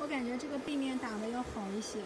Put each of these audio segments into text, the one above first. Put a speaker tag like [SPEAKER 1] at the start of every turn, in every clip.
[SPEAKER 1] 我感觉这个背面打的要好一些。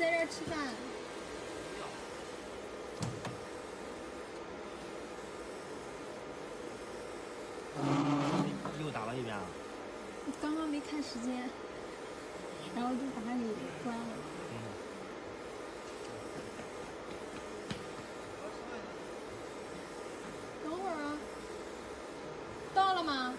[SPEAKER 1] 在这儿吃饭。
[SPEAKER 2] 又打了一遍啊？
[SPEAKER 1] 刚刚没看时间，然后就把它给关了。等会儿啊，到了吗？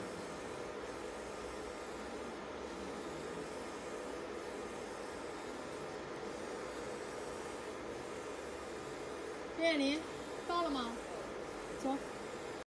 [SPEAKER 1] 陈艳林，到了吗？走。